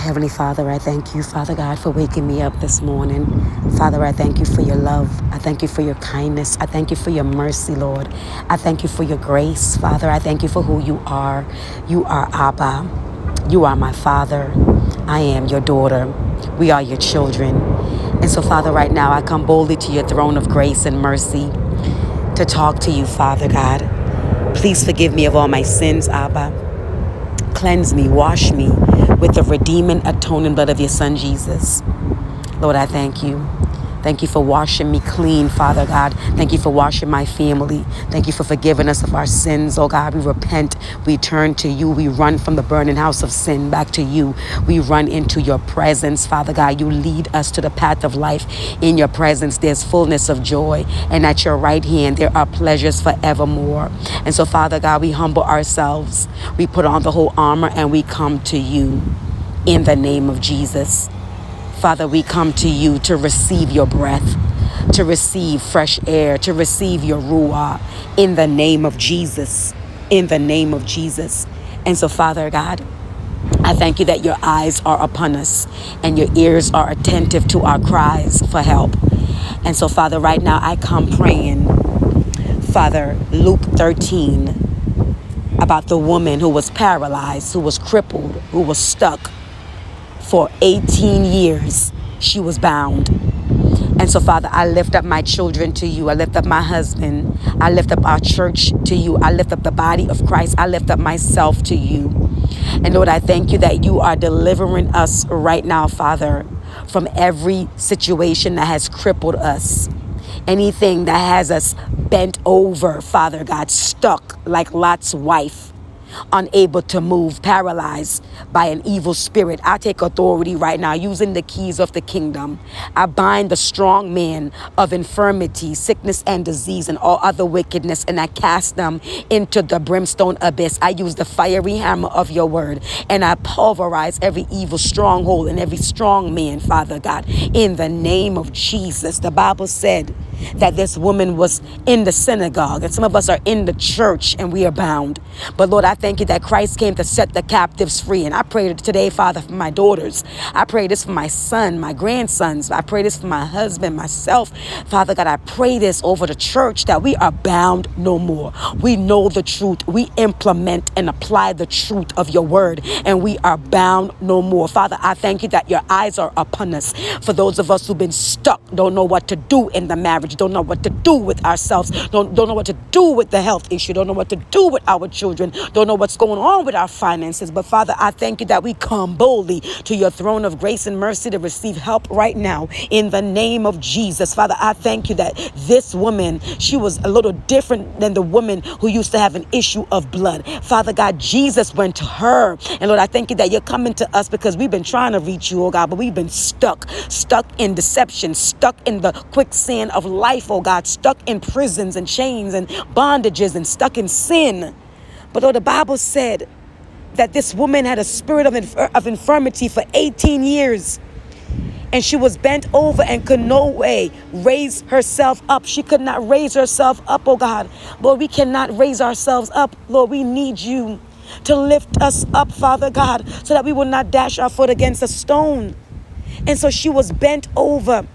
Heavenly Father, I thank you, Father God, for waking me up this morning. Father, I thank you for your love. I thank you for your kindness. I thank you for your mercy, Lord. I thank you for your grace. Father, I thank you for who you are. You are Abba. You are my Father. I am your daughter. We are your children. And so, Father, right now I come boldly to your throne of grace and mercy to talk to you, Father God. Please forgive me of all my sins, Abba. Cleanse me, wash me with the redeeming, atoning blood of your Son, Jesus. Lord, I thank you. Thank you for washing me clean, Father God. Thank you for washing my family. Thank you for forgiving us of our sins, oh God. We repent. We turn to you. We run from the burning house of sin back to you. We run into your presence, Father God. You lead us to the path of life. In your presence, there's fullness of joy. And at your right hand, there are pleasures forevermore. And so, Father God, we humble ourselves. We put on the whole armor and we come to you in the name of Jesus. Father, we come to you to receive your breath, to receive fresh air, to receive your ruah in the name of Jesus. In the name of Jesus. And so, Father God, I thank you that your eyes are upon us and your ears are attentive to our cries for help. And so, Father, right now I come praying, Father, Luke 13, about the woman who was paralyzed, who was crippled, who was stuck for 18 years she was bound. And so, Father, I lift up my children to you. I lift up my husband. I lift up our church to you. I lift up the body of Christ. I lift up myself to you. And Lord, I thank you that you are delivering us right now, Father, from every situation that has crippled us. Anything that has us bent over, Father God, stuck like Lot's wife unable to move, paralyzed by an evil spirit. I take authority right now using the keys of the kingdom. I bind the strong man of infirmity, sickness, and disease, and all other wickedness, and I cast them into the brimstone abyss. I use the fiery hammer of your word, and I pulverize every evil stronghold and every strong man, Father God, in the name of Jesus. The Bible said, that this woman was in the synagogue and some of us are in the church and we are bound. But Lord, I thank you that Christ came to set the captives free. And I pray today, Father, for my daughters. I pray this for my son, my grandsons. I pray this for my husband, myself. Father God, I pray this over the church that we are bound no more. We know the truth. We implement and apply the truth of your word and we are bound no more. Father, I thank you that your eyes are upon us. For those of us who've been stuck, don't know what to do in the marriage don't know what to do with ourselves, don't, don't know what to do with the health issue, don't know what to do with our children, don't know what's going on with our finances. But Father, I thank you that we come boldly to your throne of grace and mercy to receive help right now in the name of Jesus. Father, I thank you that this woman, she was a little different than the woman who used to have an issue of blood. Father God, Jesus went to her. And Lord, I thank you that you're coming to us because we've been trying to reach you, oh God, but we've been stuck, stuck in deception, stuck in the quicksand of life, oh God, stuck in prisons and chains and bondages and stuck in sin. But oh, the Bible said that this woman had a spirit of, of infirmity for 18 years, and she was bent over and could no way raise herself up. She could not raise herself up, oh God. Lord, we cannot raise ourselves up. Lord, we need you to lift us up, Father God, so that we will not dash our foot against a stone. And so she was bent over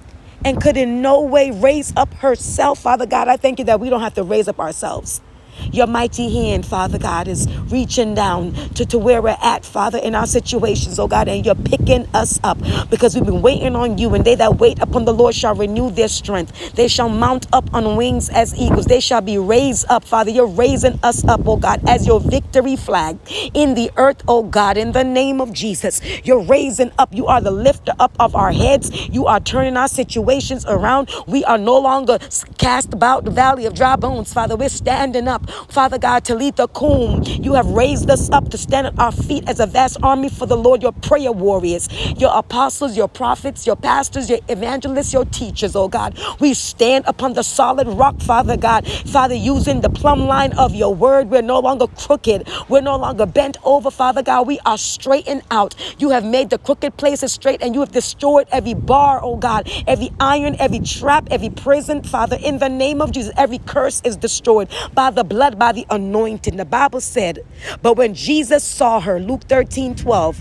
and could in no way raise up herself. Father God, I thank you that we don't have to raise up ourselves. Your mighty hand, Father God, is reaching down to, to where we're at, Father, in our situations, oh God, and you're picking us up because we've been waiting on you. And they that wait upon the Lord shall renew their strength. They shall mount up on wings as eagles. They shall be raised up, Father. You're raising us up, oh God, as your victory flag in the earth, oh God, in the name of Jesus. You're raising up. You are the lifter up of our heads. You are turning our situations around. We are no longer cast about the valley of dry bones, Father. We're standing up. Father God, Talitha Kum, you have raised us up to stand at our feet as a vast army for the Lord, your prayer warriors, your apostles, your prophets, your pastors, your evangelists, your teachers, oh God. We stand upon the solid rock, Father God. Father, using the plumb line of your word, we're no longer crooked. We're no longer bent over, Father God. We are straightened out. You have made the crooked places straight and you have destroyed every bar, oh God, every iron, every trap, every prison, Father. In the name of Jesus, every curse is destroyed by the blood, by the anointing. The Bible said, but when Jesus saw her, Luke 13 12,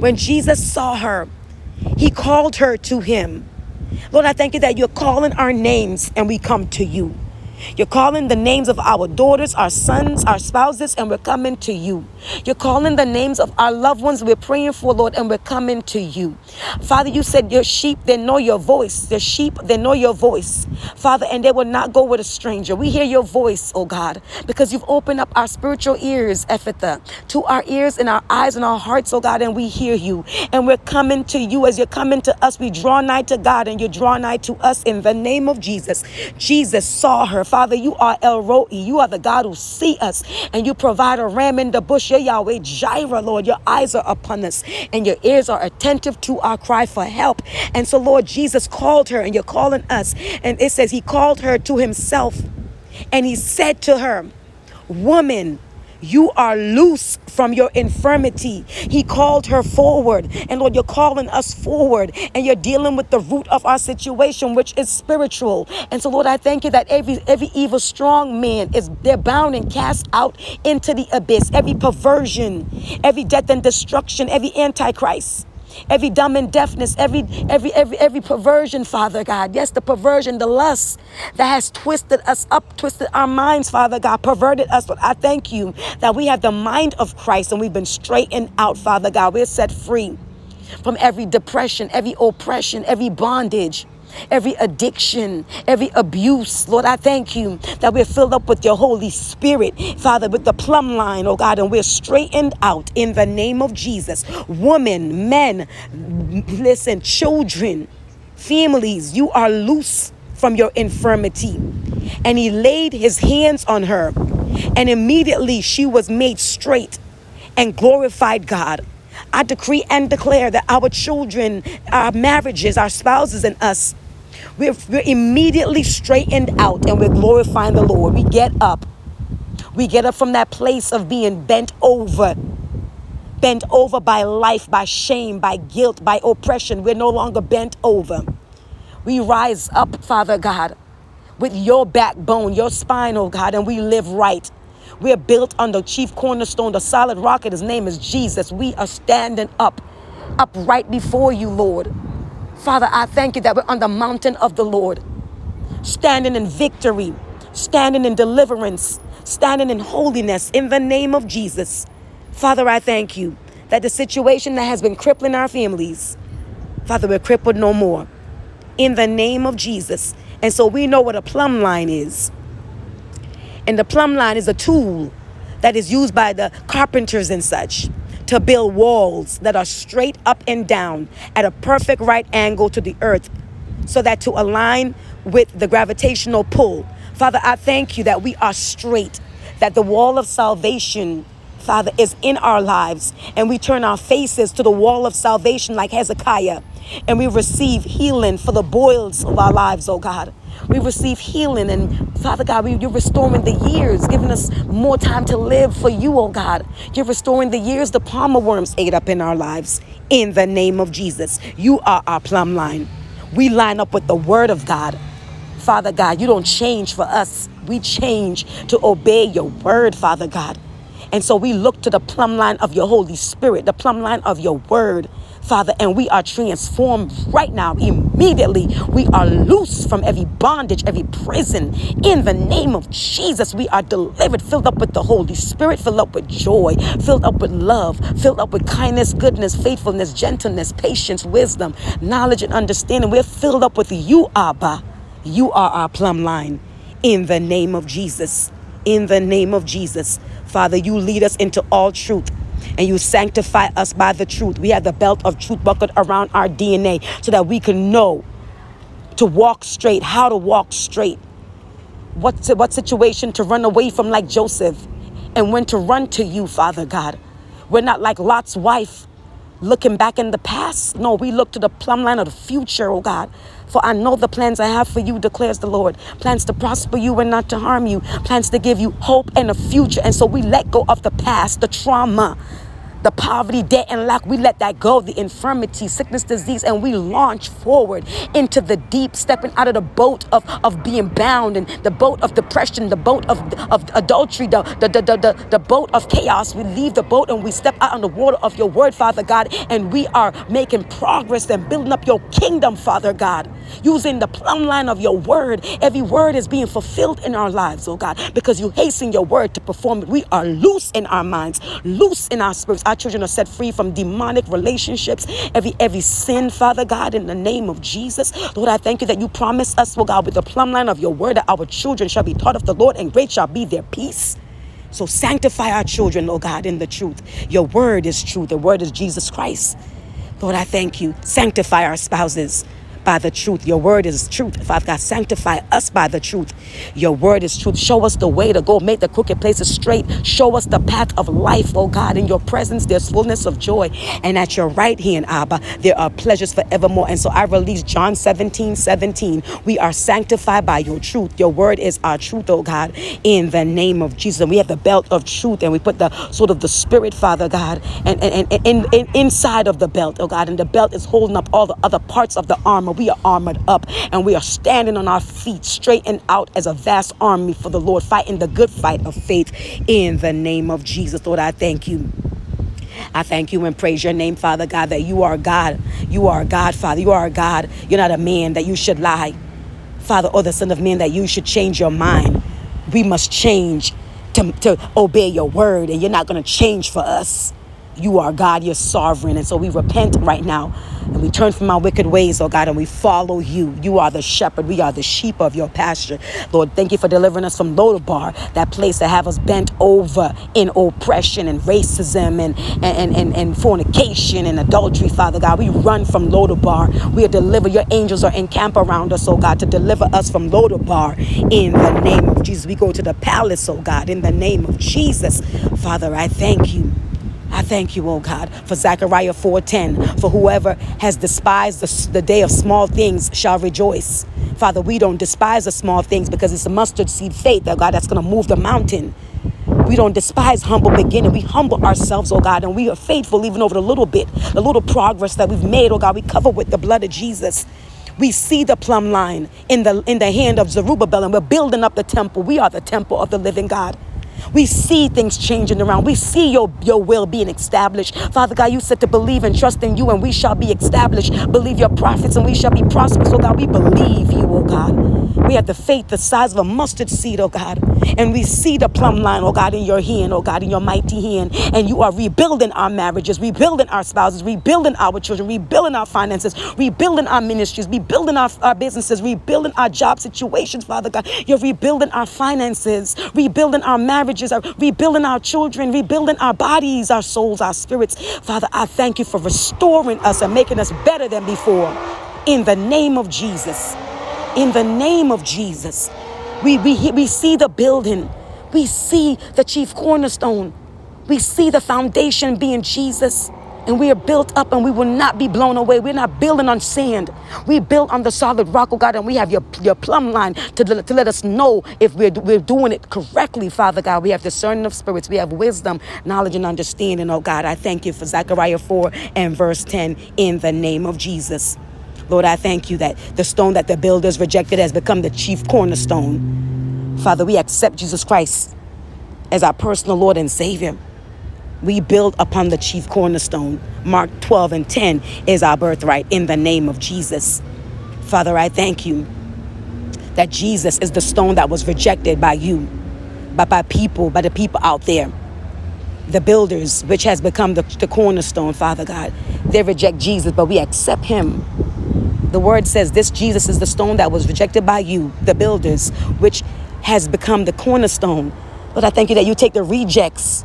When Jesus saw her, he called her to him. Lord, I thank you that you're calling our names and we come to you. You're calling the names of our daughters, our sons, our spouses, and we're coming to you. You're calling the names of our loved ones we're praying for, Lord, and we're coming to you. Father, you said your sheep, they know your voice. The sheep, they know your voice. Father, and they will not go with a stranger. We hear your voice, oh God, because you've opened up our spiritual ears, Ephphatha, to our ears and our eyes and our hearts, oh God, and we hear you. And we're coming to you as you're coming to us. We draw nigh to God and you draw nigh to us in the name of Jesus. Jesus saw her. Father, you are El Roi. You are the God who see us and you provide a ram in the bush. You're Yahweh Jireh, Lord. Your eyes are upon us and your ears are attentive to our cry for help. And so, Lord, Jesus called her and you're calling us. And it says he called her to himself and he said to her, Woman, you are loose from your infirmity. He called her forward. And Lord, you're calling us forward and you're dealing with the root of our situation, which is spiritual. And so, Lord, I thank you that every every evil strong man is they're bound and cast out into the abyss. Every perversion, every death and destruction, every antichrist every dumb and deafness, every every every every perversion, Father God. Yes, the perversion, the lust that has twisted us up, twisted our minds, Father God, perverted us. But I thank you that we have the mind of Christ and we've been straightened out, Father God. We're set free from every depression, every oppression, every bondage every addiction, every abuse. Lord, I thank you that we're filled up with your Holy Spirit, Father, with the plumb line, oh God, and we're straightened out in the name of Jesus. Women, men, listen, children, families, you are loose from your infirmity. And he laid his hands on her, and immediately she was made straight and glorified God. I decree and declare that our children, our marriages, our spouses, and us we're, we're immediately straightened out and we're glorifying the Lord. We get up. We get up from that place of being bent over. Bent over by life, by shame, by guilt, by oppression. We're no longer bent over. We rise up, Father God, with your backbone, your spine, oh God, and we live right. We're built on the chief cornerstone, the solid rock, and his name is Jesus. We are standing up, upright before you, Lord. Father, I thank you that we're on the mountain of the Lord, standing in victory, standing in deliverance, standing in holiness in the name of Jesus. Father, I thank you that the situation that has been crippling our families, Father, we're crippled no more in the name of Jesus. And so we know what a plumb line is. And the plumb line is a tool that is used by the carpenters and such to build walls that are straight up and down at a perfect right angle to the earth so that to align with the gravitational pull. Father, I thank you that we are straight, that the wall of salvation, Father, is in our lives, and we turn our faces to the wall of salvation like Hezekiah, and we receive healing for the boils of our lives, oh God. We receive healing. And Father God, we, you're restoring the years, giving us more time to live for you, oh God. You're restoring the years the palmer worms ate up in our lives. In the name of Jesus, you are our plumb line. We line up with the word of God. Father God, you don't change for us. We change to obey your word, Father God. And so we look to the plumb line of your Holy Spirit, the plumb line of your word. Father, and we are transformed right now, immediately. We are loose from every bondage, every prison. In the name of Jesus, we are delivered, filled up with the Holy Spirit, filled up with joy, filled up with love, filled up with kindness, goodness, faithfulness, gentleness, patience, wisdom, knowledge, and understanding. We're filled up with you, Abba. You are our plumb line. In the name of Jesus. In the name of Jesus. Father, you lead us into all truth and you sanctify us by the truth. We have the belt of truth buckled around our DNA so that we can know to walk straight, how to walk straight, what, what situation to run away from, like Joseph, and when to run to you, Father God. We're not like Lot's wife looking back in the past. No, we look to the plumb line of the future, oh God. For I know the plans I have for you, declares the Lord. Plans to prosper you and not to harm you. Plans to give you hope and a future. And so we let go of the past, the trauma, the poverty, debt, and lack. We let that go, the infirmity, sickness, disease, and we launch forward into the deep, stepping out of the boat of, of being bound and the boat of depression, the boat of, of adultery, the, the, the, the, the, boat of chaos. We leave the boat and we step out on the water of your word, Father God, and we are making progress and building up your kingdom, Father God, using the plumb line of your word. Every word is being fulfilled in our lives, oh God, because you hasten your word to perform it. We are loose in our minds, loose in our spirits. Children are set free from demonic relationships, every every sin, Father God, in the name of Jesus. Lord, I thank you that you promise us, oh God, with the plumb line of your word that our children shall be taught of the Lord and great shall be their peace. So sanctify our children, oh God, in the truth. Your word is truth. The word is Jesus Christ. Lord, I thank you. Sanctify our spouses by the truth. Your word is truth. Father God, sanctify us by the truth. Your word is truth. Show us the way to go. Make the crooked places straight. Show us the path of life, oh God. In your presence, there's fullness of joy. And at your right hand, Abba, there are pleasures forevermore. And so I release John 17, 17. We are sanctified by your truth. Your word is our truth, oh God, in the name of Jesus. And we have the belt of truth and we put the sort of the spirit, Father God, and, and, and, and, and inside of the belt, oh God. And the belt is holding up all the other parts of the armor we are armored up and we are standing on our feet straight and out as a vast army for the Lord, fighting the good fight of faith in the name of Jesus. Lord, I thank you. I thank you and praise your name, Father God, that you are God. You are God, Father. You are God. You're not a man that you should lie, Father, or the Son of Man that you should change your mind. We must change to, to obey your word, and you're not going to change for us. You are God, you're sovereign. And so we repent right now and we turn from our wicked ways, oh God, and we follow you. You are the shepherd. We are the sheep of your pasture. Lord, thank you for delivering us from Lodabar, that place that have us bent over in oppression and racism and, and, and, and fornication and adultery, Father God. We run from Lodabar. We are delivered. Your angels are encamp around us, oh God, to deliver us from Lodabar in the name of Jesus. We go to the palace, oh God, in the name of Jesus. Father, I thank you. I thank you, oh God, for Zechariah 4:10. For whoever has despised the, the day of small things shall rejoice. Father, we don't despise the small things because it's a mustard seed faith, oh God, that's going to move the mountain. We don't despise humble beginning. We humble ourselves, oh God, and we are faithful even over the little bit, the little progress that we've made, oh God. We cover with the blood of Jesus. We see the plumb line in the in the hand of Zerubbabel, and we're building up the temple. We are the temple of the living God. We see things changing around. We see your, your will being established. Father God, you said to believe and trust in you, and we shall be established. Believe your prophets, and we shall be prosperous. Oh God, we believe you, oh God. We have the faith the size of a mustard seed, oh God. And we see the plumb line, oh God, in your hand, oh God, in your mighty hand. And you are rebuilding our marriages, rebuilding our spouses, rebuilding our children, rebuilding our finances, rebuilding our ministries, rebuilding our, our businesses, rebuilding our job situations, Father God. You're rebuilding our finances, rebuilding our marriages marriages, rebuilding our children, rebuilding our bodies, our souls, our spirits. Father, I thank you for restoring us and making us better than before. In the name of Jesus. In the name of Jesus. We, we, we see the building. We see the chief cornerstone. We see the foundation being Jesus and we are built up and we will not be blown away. We're not building on sand. We build on the solid rock, oh God, and we have your, your plumb line to, to let us know if we're, we're doing it correctly, Father God. We have discerning of spirits. We have wisdom, knowledge, and understanding, oh God. I thank you for Zechariah 4 and verse 10 in the name of Jesus. Lord, I thank you that the stone that the builders rejected has become the chief cornerstone. Father, we accept Jesus Christ as our personal Lord and Savior. We build upon the chief cornerstone. Mark 12 and 10 is our birthright in the name of Jesus. Father, I thank you that Jesus is the stone that was rejected by you, but by people, by the people out there. The builders, which has become the, the cornerstone, Father God. They reject Jesus, but we accept him. The word says this Jesus is the stone that was rejected by you, the builders, which has become the cornerstone. But I thank you that you take the rejects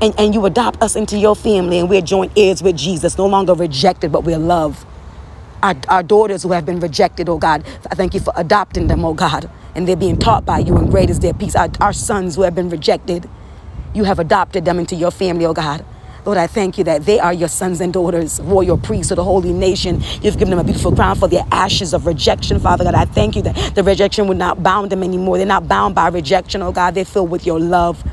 and, and you adopt us into your family and we're joint heirs with Jesus, no longer rejected, but we're loved. Our, our daughters who have been rejected, oh God, I thank you for adopting them, oh God, and they're being taught by you, and great is their peace. Our, our sons who have been rejected, you have adopted them into your family, oh God. Lord, I thank you that they are your sons and daughters, royal priests of the holy nation. You've given them a beautiful crown for their ashes of rejection, Father God. I thank you that the rejection would not bound them anymore. They're not bound by rejection, oh God. They're filled with your love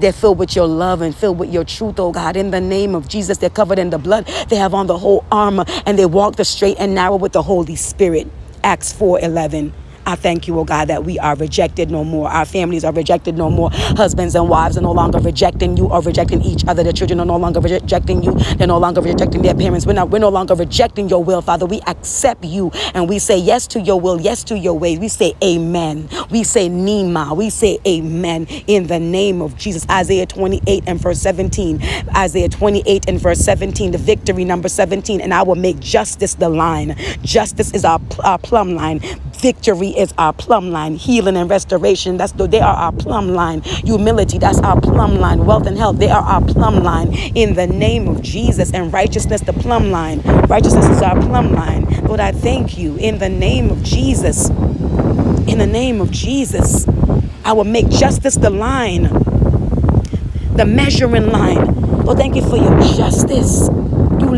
They're filled with your love and filled with your truth, oh God. In the name of Jesus, they're covered in the blood. They have on the whole armor and they walk the straight and narrow with the Holy Spirit. Acts 4 11. I thank you, oh God, that we are rejected no more. Our families are rejected no more. Husbands and wives are no longer rejecting you or rejecting each other. The children are no longer rejecting you. They're no longer rejecting their parents. We're not, we're no longer rejecting your will, Father. We accept you and we say yes to your will, yes to your ways. We say amen. We say Nima. We say amen in the name of Jesus. Isaiah 28 and verse 17. Isaiah 28 and verse 17, the victory number 17. And I will make justice the line. Justice is our, our plumb line. Victory is our plumb line. Healing and restoration, that's the, they are our plumb line. Humility, that's our plumb line. Wealth and health, they are our plumb line. In the name of Jesus and righteousness, the plumb line. Righteousness is our plumb line. Lord, I thank you in the name of Jesus. In the name of Jesus, I will make justice the line, the measuring line. Lord, thank you for your justice.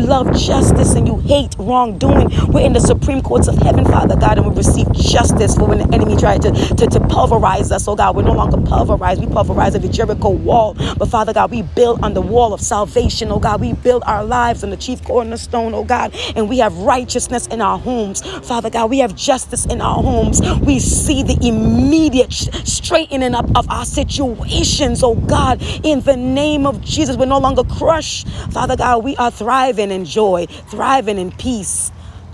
Love justice and you hate wrongdoing. We're in the supreme courts of heaven, Father God, and we receive justice for when the enemy tried to, to, to pulverize us. Oh God, we're no longer pulverized. We pulverize every Jericho wall. But Father God, we build on the wall of salvation. Oh God, we build our lives on the chief cornerstone, oh God, and we have righteousness in our homes. Father God, we have justice in our homes. We see the immediate straightening up of our situations, oh God, in the name of Jesus. We're no longer crushed. Father God, we are thriving thriving in joy, thriving in peace,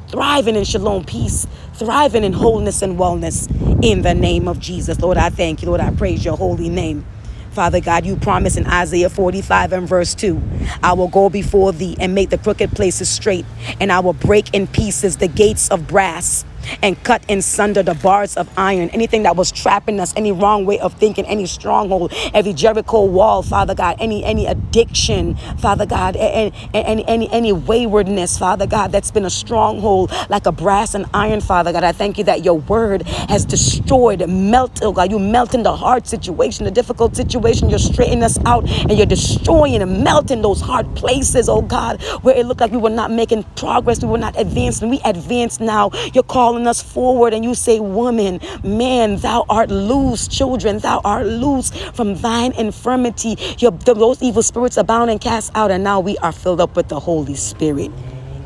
thriving in shalom peace, thriving in wholeness and wellness in the name of Jesus. Lord, I thank you. Lord, I praise your holy name. Father God, you promise in Isaiah 45 and verse 2 I will go before thee and make the crooked places straight, and I will break in pieces the gates of brass and cut in sunder the bars of iron. Anything that was trapping us, any wrong way of thinking, any stronghold, every Jericho wall, Father God, any any addiction, Father God, any any any, any waywardness, Father God, that's been a stronghold like a brass and iron, Father God. I thank you that your word has destroyed, melt, oh God, you melt in the hard situation, the difficult situation. You're straightening us out and you're destroying and melting those hard places, oh God, where it looked like we were not making progress, we were not advancing. We advance now. You're calling calling us forward and you say, Woman, man, thou art loose. Children, thou art loose from thine infirmity. Your, those evil spirits abound and cast out. And now we are filled up with the Holy Spirit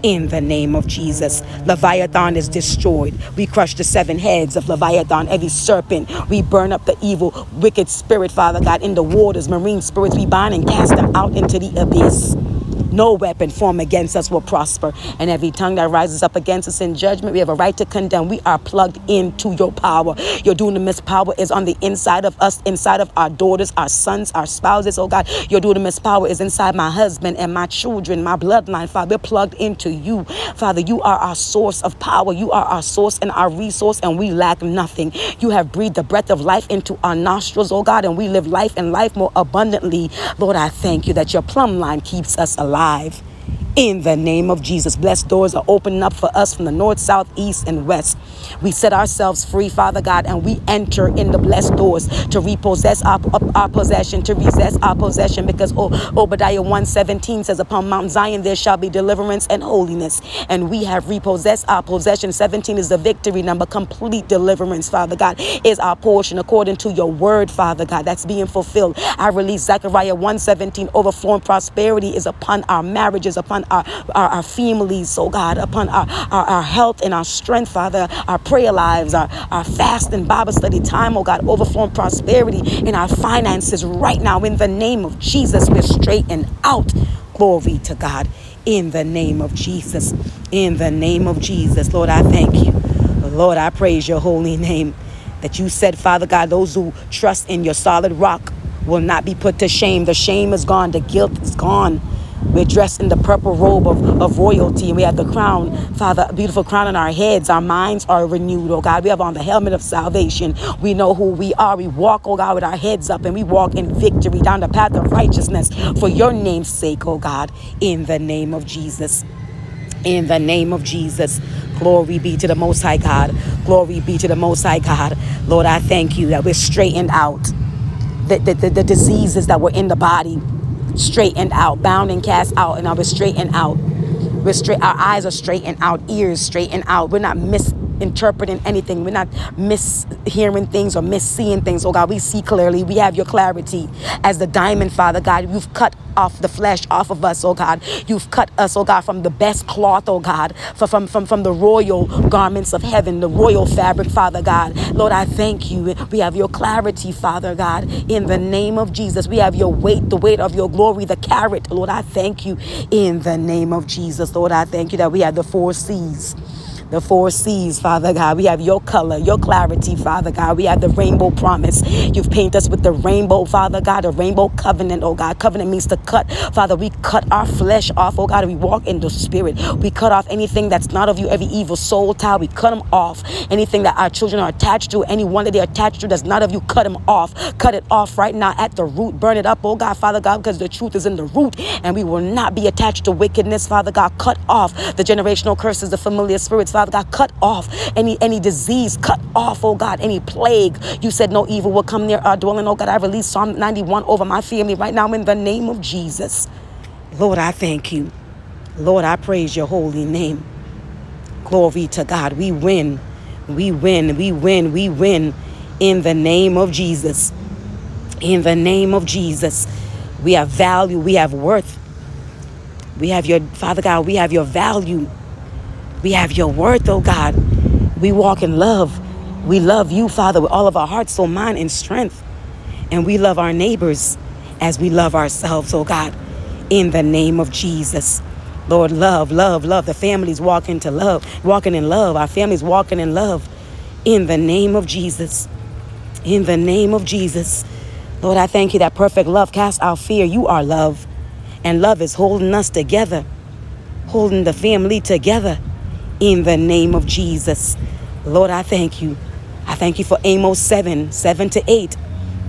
in the name of Jesus. Leviathan is destroyed. We crush the seven heads of Leviathan, every serpent. We burn up the evil, wicked spirit, Father God, in the waters, marine spirits. We bind and cast them out into the abyss. No weapon formed against us will prosper. And every tongue that rises up against us in judgment, we have a right to condemn. We are plugged into your power. Your dunamis power is on the inside of us, inside of our daughters, our sons, our spouses. Oh God, your dunamis power is inside my husband and my children, my bloodline. Father, we're plugged into you. Father, you are our source of power. You are our source and our resource, and we lack nothing. You have breathed the breath of life into our nostrils, oh God, and we live life and life more abundantly. Lord, I thank you that your plumb line keeps us alive alive in the name of Jesus. Blessed doors are opening up for us from the north, south, east, and west. We set ourselves free, Father God, and we enter in the blessed doors to repossess our, our possession, to possess our possession, because oh, Obadiah 117 says, Upon Mount Zion there shall be deliverance and holiness. And we have repossessed our possession. 17 is the victory number. Complete deliverance, Father God, is our portion according to your word, Father God. That's being fulfilled. I release Zechariah 117. Overflowing prosperity is upon our marriages, upon our, our, our families, oh God, upon our, our, our health and our strength, Father, our prayer lives, our, our fast and Bible study time, oh God, overflowing prosperity in our finances right now. In the name of Jesus, we're straightened out. Glory to God. In the name of Jesus. In the name of Jesus. Lord, I thank you. Lord, I praise your holy name. That you said, Father God, those who trust in your solid rock will not be put to shame. The shame is gone, the guilt is gone. We're dressed in the purple robe of, of royalty, and we have the crown, Father, a beautiful crown on our heads. Our minds are renewed, oh God. We have on the helmet of salvation. We know who we are. We walk, oh God, with our heads up, and we walk in victory down the path of righteousness for your name's sake, oh God, in the name of Jesus. In the name of Jesus. Glory be to the Most High God. Glory be to the Most High God. Lord, I thank you that we're straightened out. The, the, the, the diseases that were in the body straightened out, bound and cast out, and I was straightened out. We're straight, our eyes are straightened out, ears straightened out. We're not mis misinterpreting anything. We're not mishearing things or misseeing things. Oh God, we see clearly. We have your clarity. As the diamond, Father God, you've cut off the flesh off of us, oh God. You've cut us, oh God, from the best cloth, oh God, from, from, from the royal garments of heaven, the royal fabric, Father God. Lord, I thank you. We have your clarity, Father God, in the name of Jesus. We have your weight, the weight of your glory, the carat. Lord, I thank you in the name of Jesus. Lord, I thank you that we have the four C's the four C's, Father God. We have your color, your clarity, Father God. We have the rainbow promise. You've painted us with the rainbow, Father God, a rainbow covenant, oh God. Covenant means to cut. Father, we cut our flesh off, oh God. We walk in the spirit. We cut off anything that's not of you, every evil soul tie. We cut them off. Anything that our children are attached to, anyone that they're attached to that's not of you, cut them off. Cut it off right now at the root. Burn it up, oh God, Father God, because the truth is in the root and we will not be attached to wickedness, Father God. Cut off the generational curses, the familiar spirits, Father God, cut off any any disease, cut off, oh God, any plague. You said no evil will come near our dwelling. Oh God, I release Psalm 91 over my family right now in the name of Jesus. Lord, I thank you. Lord, I praise your holy name. Glory to God. We win. We win. We win. We win in the name of Jesus. In the name of Jesus. We have value. We have worth. We have your, Father God, we have your value. We have your worth, oh God. We walk in love. We love you, Father, with all of our heart, soul, mind, and strength. And we love our neighbors as we love ourselves, oh God, in the name of Jesus. Lord, love, love, love. The families walking to love, walking in love. Our families walking in love in the name of Jesus. In the name of Jesus. Lord, I thank you that perfect love casts out fear. You are love. And love is holding us together, holding the family together in the name of Jesus. Lord, I thank you. I thank you for Amos 7 7 to 8.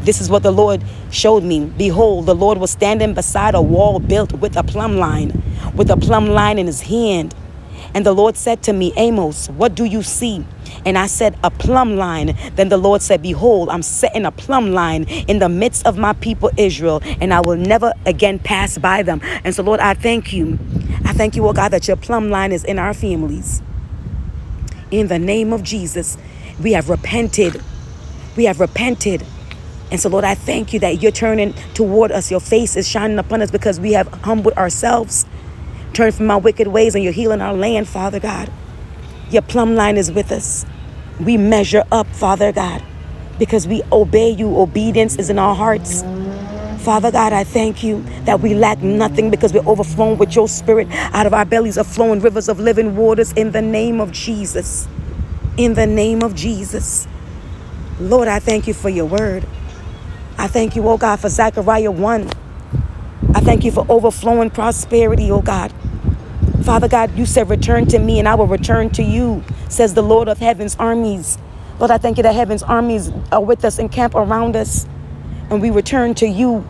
This is what the Lord showed me. Behold, the Lord was standing beside a wall built with a plumb line, with a plumb line in his hand. And the Lord said to me, Amos, what do you see? And I said, A plumb line. Then the Lord said, Behold, I'm setting a plumb line in the midst of my people Israel, and I will never again pass by them. And so, Lord, I thank you. Thank you, oh God, that your plumb line is in our families. In the name of Jesus, we have repented. We have repented. And so, Lord, I thank you that you're turning toward us. Your face is shining upon us because we have humbled ourselves. turned from our wicked ways and you're healing our land, Father God. Your plumb line is with us. We measure up, Father God, because we obey you. Obedience is in our hearts. Father God, I thank you that we lack nothing because we're overflowing with your spirit. Out of our bellies are flowing rivers of living waters in the name of Jesus. In the name of Jesus. Lord, I thank you for your word. I thank you, oh God, for Zechariah 1. I thank you for overflowing prosperity, oh God. Father God, you said, Return to me and I will return to you, says the Lord of heaven's armies. Lord, I thank you that heaven's armies are with us and camp around us. And we return to you.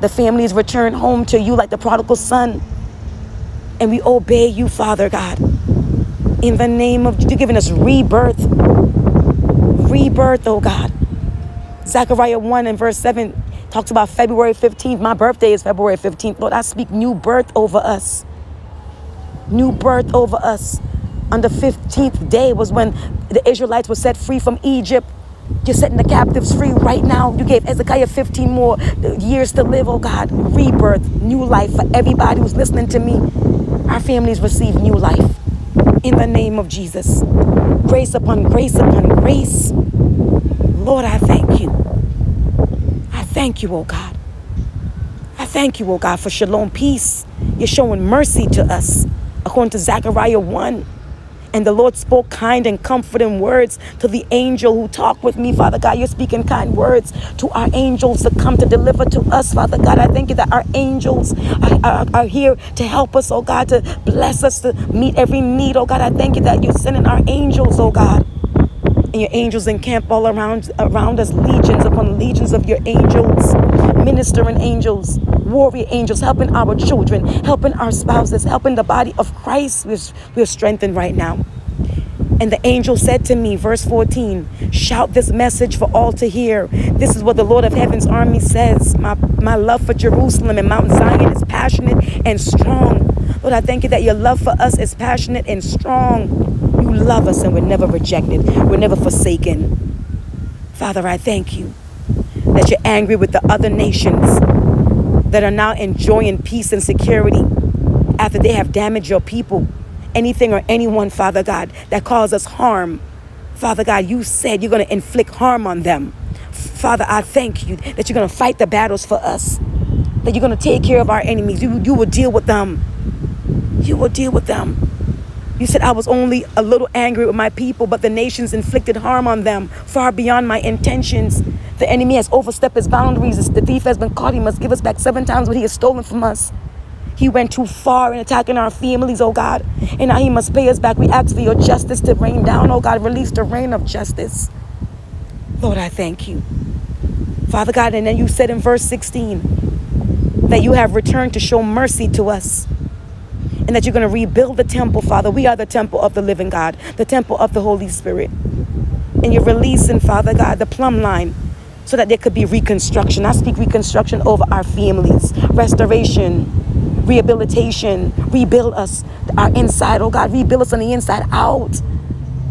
The families return home to you like the prodigal son. And we obey you, Father God. In the name of you're giving us rebirth. Rebirth, oh God. Zechariah 1 and verse 7 talks about February 15th. My birthday is February 15th. Lord, I speak new birth over us new birth over us. On the 15th day was when the Israelites were set free from Egypt. You're setting the captives free right now. You gave Hezekiah 15 more years to live, oh God. Rebirth, new life for everybody who's listening to me. Our families receive new life in the name of Jesus. Grace upon grace upon grace. Lord, I thank you. I thank you, oh God. I thank you, oh God, for shalom peace. You're showing mercy to us according to Zechariah 1. And the Lord spoke kind and comforting words to the angel who talked with me, Father God. You're speaking kind words to our angels to come to deliver to us, Father God. I thank you that our angels are, are, are, here to help us, oh God, to bless us, to meet every need, oh God. I thank you that you're sending our angels, oh God. And your angels encamp all around around us, legions upon legions of your angels, ministering angels warrior angels, helping our children, helping our spouses, helping the body of Christ. We're, we're strengthened right now. And the angel said to me, verse 14, shout this message for all to hear. This is what the Lord of Heaven's army says. My, my love for Jerusalem and Mount Zion is passionate and strong. Lord, I thank you that your love for us is passionate and strong. You love us and we're never rejected. We're never forsaken. Father, I thank you that you're angry with the other nations that are now enjoying peace and security after they have damaged your people. Anything or anyone, Father God, that causes harm. Father God, you said you're going to inflict harm on them. Father, I thank you that you're going to fight the battles for us, that you're going to take care of our enemies. You, you will deal with them. You will deal with them. You said I was only a little angry with my people, but the nations inflicted harm on them far beyond my intentions. The enemy has overstepped his boundaries. The thief has been caught. He must give us back seven times what he has stolen from us. He went too far in attacking our families, oh God. And now he must pay us back. We ask for your justice to rain down, oh God. Release the rain of justice. Lord, I thank you. Father God, and then you said in verse 16 that you have returned to show mercy to us and that you're going to rebuild the temple, Father. We are the temple of the living God, the temple of the Holy Spirit. And you're releasing, Father God, the plumb line so that there could be reconstruction. I speak reconstruction over our families, restoration, rehabilitation, rebuild us, our inside, oh God, rebuild us on the inside out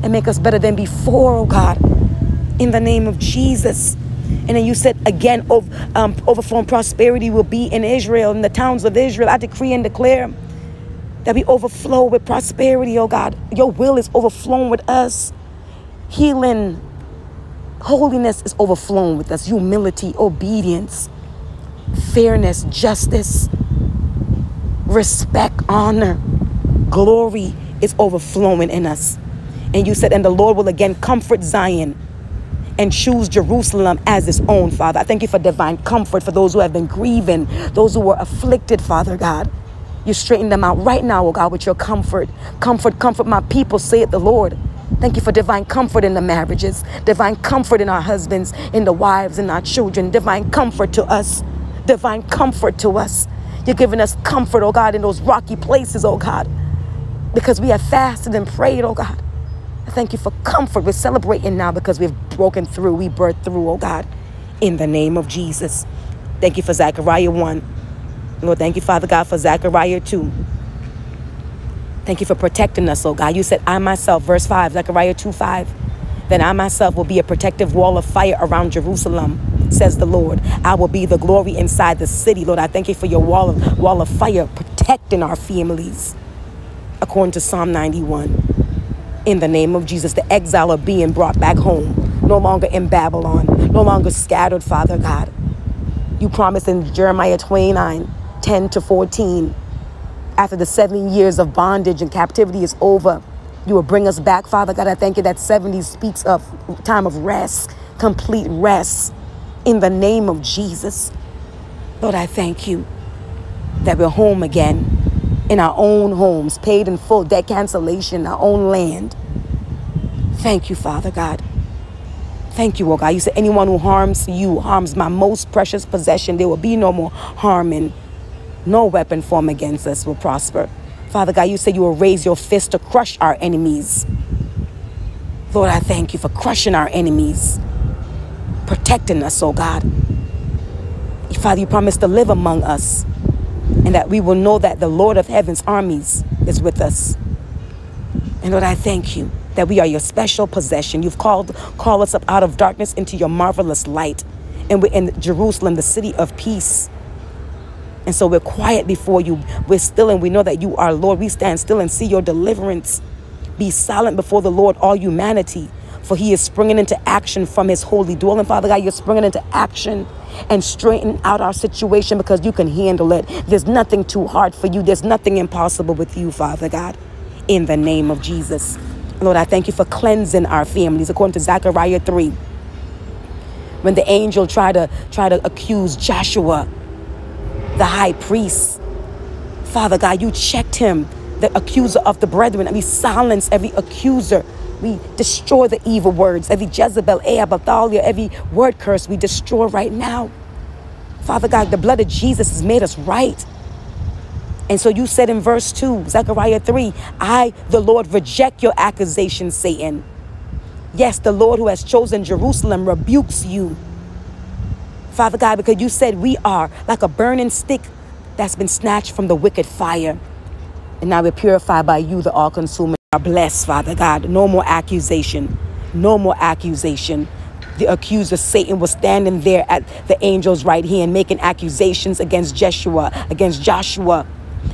and make us better than before, oh God, in the name of Jesus. And then you said again, um, overflowing prosperity will be in Israel, in the towns of Israel. I decree and declare that we overflow with prosperity, oh God. Your will is overflowing with us. Healing, holiness is overflowing with us. Humility, obedience, fairness, justice, respect, honor, glory is overflowing in us. And you said, and the Lord will again comfort Zion and choose Jerusalem as his own, Father. I thank you for divine comfort for those who have been grieving, those who were afflicted, Father God. You straighten them out right now, oh God, with your comfort. Comfort, comfort my people, say it the Lord. Thank you for divine comfort in the marriages, divine comfort in our husbands, in the wives, in our children, divine comfort to us, divine comfort to us. You're giving us comfort, oh God, in those rocky places, oh God, because we have fasted and prayed, oh God. I thank you for comfort. We're celebrating now because we've broken through, we birthed through, oh God, in the name of Jesus. Thank you for Zechariah 1. Lord, thank you, Father God, for Zechariah 2. Thank you for protecting us, oh God. You said, I myself, verse 5, Zechariah 2 5, then I myself will be a protective wall of fire around Jerusalem, says the Lord. I will be the glory inside the city. Lord, I thank you for your wall of, wall of fire protecting our families, according to Psalm 91. In the name of Jesus, the exile are being brought back home, no longer in Babylon, no longer scattered, Father God. You promised in Jeremiah 29 10 to 14. After the 70 years of bondage and captivity is over, you will bring us back, Father God. I thank you that 70 speaks of time of rest, complete rest in the name of Jesus. Lord, I thank you that we're home again in our own homes, paid in full, debt cancellation, our own land. Thank you, Father God. Thank you, oh God. You said anyone who harms you harms my most precious possession. There will be no more harming. No weapon formed against us will prosper. Father God, you said you will raise your fist to crush our enemies. Lord, I thank you for crushing our enemies, protecting us, oh God. Father, you promised to live among us and that we will know that the Lord of heaven's armies is with us. And Lord, I thank you that we are your special possession. You've called call us up out of darkness into your marvelous light. And we're in Jerusalem, the city of peace. And so we're quiet before you. We're still and we know that you are Lord. We stand still and see your deliverance. Be silent before the Lord, all humanity, for he is springing into action from his holy dwelling. Father God, you're springing into action and straighten out our situation because you can handle it. There's nothing too hard for you. There's nothing impossible with you, Father God, in the name of Jesus. Lord, I thank you for cleansing our families according to Zechariah 3. When the angel tried to try to accuse Joshua the high priest. Father God, you checked him, the accuser of the brethren, and we silence every accuser. We destroy the evil words, every Jezebel, Ahab, Athaliah, every word curse we destroy right now. Father God, the blood of Jesus has made us right. And so you said in verse 2, Zechariah 3, I, the Lord, reject your accusation, Satan. Yes, the Lord who has chosen Jerusalem rebukes you. Father God, because you said we are like a burning stick that's been snatched from the wicked fire. And now we're purified by you, the all consuming. are blessed, Father God. No more accusation. No more accusation. The accuser, Satan, was standing there at the angel's right hand, making accusations against Joshua, against Joshua.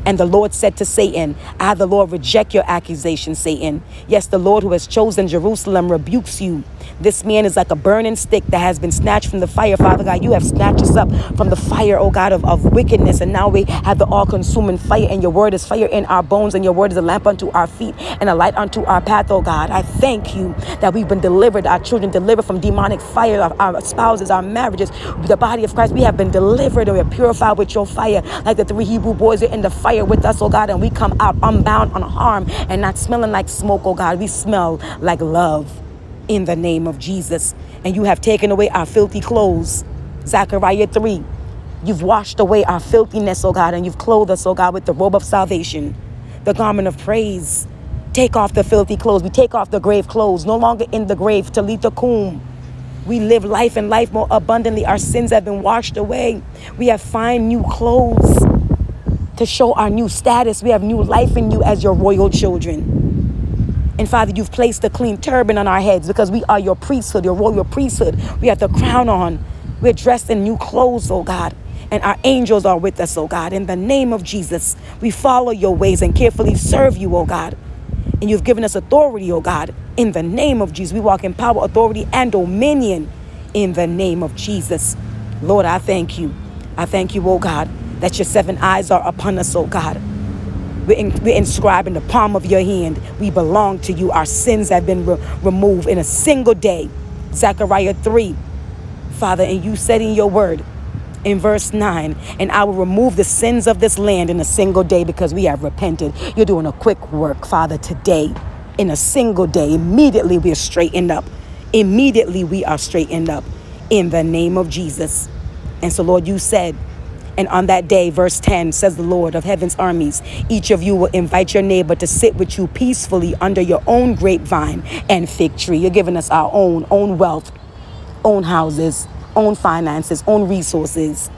And the Lord said to Satan, I, the Lord, reject your accusation, Satan. Yes, the Lord who has chosen Jerusalem rebukes you. This man is like a burning stick that has been snatched from the fire. Father God, you have snatched us up from the fire, oh God, of, of wickedness. And now we have the all consuming fire, and your word is fire in our bones, and your word is a lamp unto our feet and a light unto our path, oh God. I thank you that we've been delivered, our children delivered from demonic fire, our, our spouses, our marriages, the body of Christ. We have been delivered and we're purified with your fire, like the three Hebrew boys are in the fire with us, oh God, and we come out unbound, unharmed, and not smelling like smoke, oh God. We smell like love in the name of Jesus. And you have taken away our filthy clothes. Zechariah 3. You've washed away our filthiness, oh God, and you've clothed us, oh God, with the robe of salvation, the garment of praise. Take off the filthy clothes. We take off the grave clothes, no longer in the grave, Talitha Kum. We live life and life more abundantly. Our sins have been washed away. We have fine new clothes to show our new status. We have new life in you as your royal children. And Father, you've placed a clean turban on our heads because we are your priesthood, your royal priesthood. We have the crown on. We're dressed in new clothes, oh God. And our angels are with us, oh God. In the name of Jesus, we follow your ways and carefully serve you, oh God. And you've given us authority, oh God. In the name of Jesus, we walk in power, authority, and dominion. In the name of Jesus. Lord, I thank you. I thank you, oh God, that your seven eyes are upon us, oh God. We're, in, we're inscribed in the palm of your hand. We belong to you. Our sins have been re removed in a single day. Zechariah 3. Father, and you said in your word, in verse 9, and I will remove the sins of this land in a single day because we have repented. You're doing a quick work, Father, today. In a single day, immediately we are straightened up. Immediately we are straightened up in the name of Jesus. And so, Lord, you said, and on that day, verse 10 says the Lord of heaven's armies, each of you will invite your neighbor to sit with you peacefully under your own grapevine and fig tree. You're giving us our own, own wealth, own houses, own finances, own resources.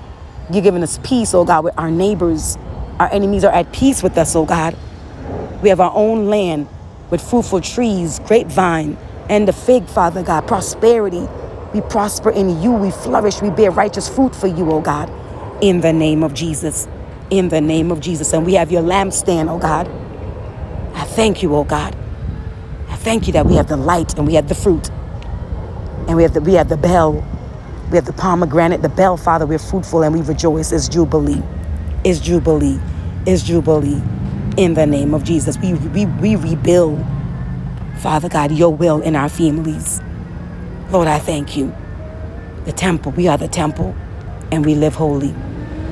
You're giving us peace, oh God, with our neighbors. Our enemies are at peace with us, oh God. We have our own land with fruitful trees, grapevine, and the fig, Father God, prosperity. We prosper in you. We flourish. We bear righteous fruit for you, oh God in the name of Jesus. In the name of Jesus. And we have your lampstand, oh God. I thank you, oh God. I thank you that we have the light and we have the fruit. And we have the we have the bell. We have the pomegranate, the bell, Father. We're fruitful and we rejoice. It's Jubilee. It's Jubilee. It's Jubilee. In the name of Jesus. We, we, we rebuild, Father God, your will in our families. Lord, I thank you. The temple, we are the temple and we live holy.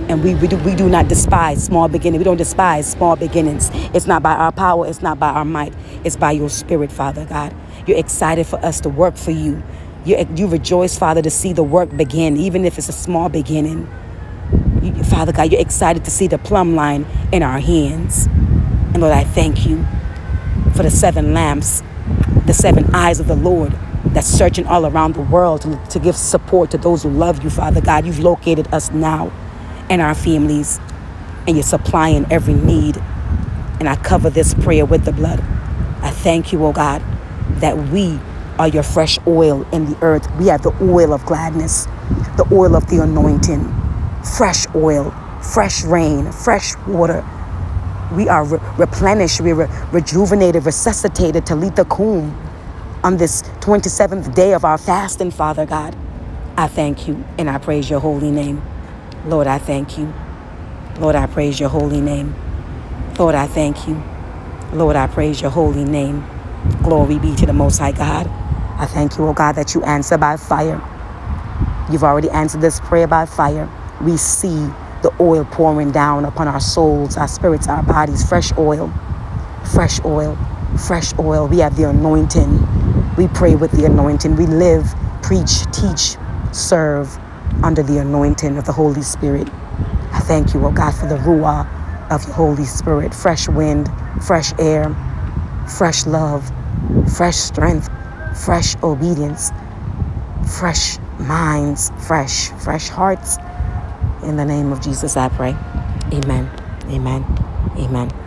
And we, we, do, we do not despise small beginnings. We don't despise small beginnings. It's not by our power. It's not by our might. It's by your spirit, Father God. You're excited for us to work for you. You, you rejoice, Father, to see the work begin, even if it's a small beginning. You, Father God, you're excited to see the plumb line in our hands. And Lord, I thank you for the seven lamps, the seven eyes of the Lord that's searching all around the world to, to give support to those who love you, Father God. You've located us now and our families, and you're supplying every need. And I cover this prayer with the blood. I thank you, oh God, that we are your fresh oil in the earth. We have the oil of gladness, the oil of the anointing, fresh oil, fresh rain, fresh water. We are re replenished, we're re rejuvenated, resuscitated, Talitha Kum on this 27th day of our fasting, Father God. I thank you and I praise your holy name. Lord, I thank you. Lord, I praise your holy name. Lord, I thank you. Lord, I praise your holy name. Glory be to the Most High God. I thank you, oh God, that you answer by fire. You've already answered this prayer by fire. We see the oil pouring down upon our souls, our spirits, our bodies, fresh oil, fresh oil, fresh oil. We have the anointing. We pray with the anointing. We live, preach, teach, serve under the anointing of the Holy Spirit. I thank you, oh God, for the Ruah of your Holy Spirit, fresh wind, fresh air, fresh love, fresh strength, fresh obedience, fresh minds, fresh, fresh hearts. In the name of Jesus, I pray. Amen. Amen. Amen.